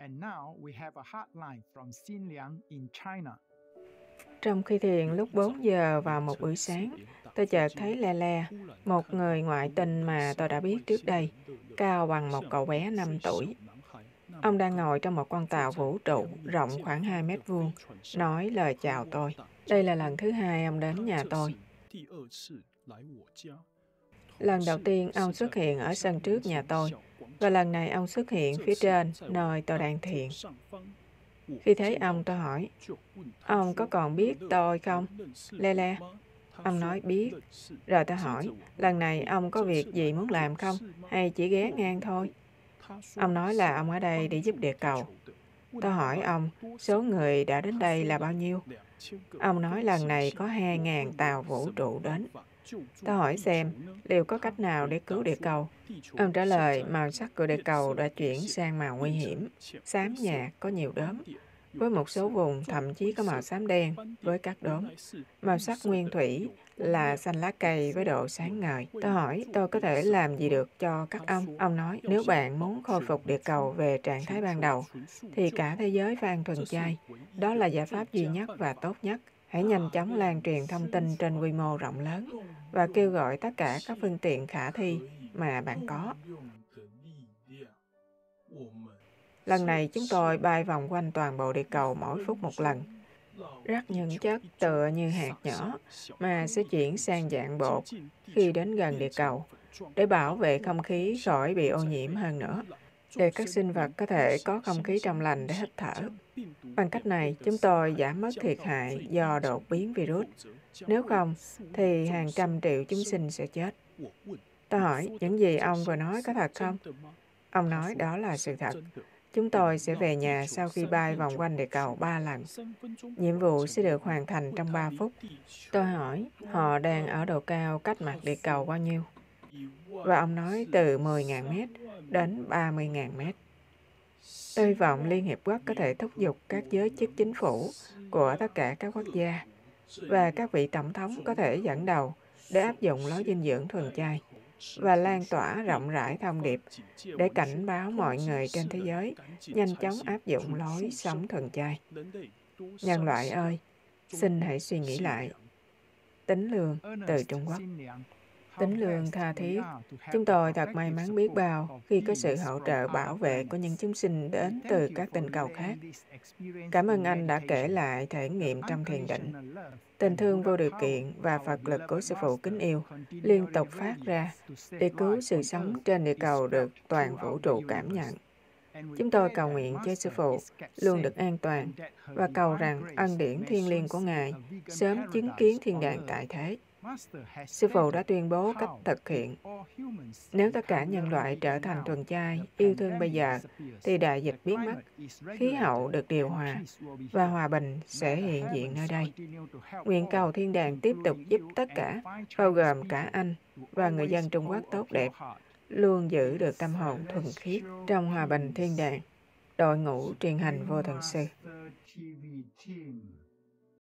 And now we have a hotline from Xinliang in China. Trong khi thiền lúc 4 giờ vào một buổi sáng, tôi chợt thấy Le Le, một người ngoại tình mà tôi đã biết trước đây, cao bằng một cậu bé 5 tuổi. Ông đang ngồi trong một con tàu vũ trụ rộng khoảng 2 mét vuông, nói lời chào tôi. Đây là lần thứ hai ông đến nhà tôi. Lần đầu tiên ông xuất hiện ở sân trước nhà tôi, và lần này ông xuất hiện phía trên nơi tôi đang thiền. Khi thấy ông tôi hỏi, ông có còn biết tôi không? Lê Lê. Ông nói biết. Rồi tôi hỏi, lần này ông có việc gì muốn làm không? Hay chỉ ghé ngang thôi? Ông nói là ông ở đây để giúp địa cầu. Tôi hỏi ông, số người đã đến đây là bao nhiêu? Ông nói lần này có 2.000 tàu vũ trụ đến. Tôi hỏi xem liệu có cách nào để cứu địa cầu. Ông trả lời màu sắc của địa cầu đã chuyển sang màu nguy hiểm, xám nhạt có nhiều đốm. Với một số vùng thậm chí có màu xám đen với các đốm. Màu sắc nguyên thủy là xanh lá cây với độ sáng ngời. Tôi hỏi tôi có thể làm gì được cho các ông. Ông nói nếu bạn muốn khôi phục địa cầu về trạng thái ban đầu thì cả thế giới phải ăn thuần chay. Đó là giải pháp duy nhất và tốt nhất. Hãy nhanh chóng lan truyền thông tin trên quy mô rộng lớn và kêu gọi tất cả các phương tiện khả thi mà bạn có. Lần này chúng tôi bay vòng quanh toàn bộ địa cầu mỗi phút một lần. Rắc những chất tựa như hạt nhỏ mà sẽ chuyển sang dạng bột khi đến gần địa cầu để bảo vệ không khí khỏi bị ô nhiễm hơn nữa để các sinh vật có thể có không khí trong lành để hít thở. Bằng cách này, chúng tôi giảm mất thiệt hại do đột biến virus. Nếu không, thì hàng trăm triệu chúng sinh sẽ chết. Tôi hỏi, những gì ông vừa nói có thật không? Ông nói đó là sự thật. Chúng tôi sẽ về nhà sau khi bay vòng quanh địa cầu ba lần. Nhiệm vụ sẽ được hoàn thành trong 3 phút. Tôi hỏi, họ đang ở độ cao cách mặt địa cầu bao nhiêu? Và ông nói từ 10.000 mét đến 30.000 mét. Tôi hy vọng Liên Hiệp Quốc có thể thúc giục các giới chức chính phủ của tất cả các quốc gia và các vị tổng thống có thể dẫn đầu để áp dụng lối dinh dưỡng thuần chay và lan tỏa rộng rãi thông điệp để cảnh báo mọi người trên thế giới nhanh chóng áp dụng lối sống thuần chay. Nhân loại ơi, xin hãy suy nghĩ lại. Tính lương từ Trung Quốc. Tính lương tha thiết, chúng tôi thật may mắn biết bao khi có sự hỗ trợ bảo vệ của những chúng sinh đến từ các tình cầu khác. Cảm ơn anh đã kể lại thể nghiệm trong thiền định. Tình thương vô điều kiện và Phật lực của Sư Phụ kính yêu liên tục phát ra để cứu sự sống trên địa cầu được toàn vũ trụ cảm nhận. Chúng tôi cầu nguyện cho Sư Phụ luôn được an toàn và cầu rằng ân điển thiên liêng của Ngài sớm chứng kiến thiên đàng tại thế. Sư phụ đã tuyên bố cách thực hiện. Nếu tất cả nhân loại trở thành thuần chay, yêu thương bây giờ, thì đại dịch biến mất, khí hậu được điều hòa, và hòa bình sẽ hiện diện nơi đây. Nguyện cầu thiên đàng tiếp tục giúp tất cả, bao gồm cả anh và người dân Trung Quốc tốt đẹp, luôn giữ được tâm hồn thuần khiết trong hòa bình thiên đàng. Đội ngũ truyền hành vô thần sư.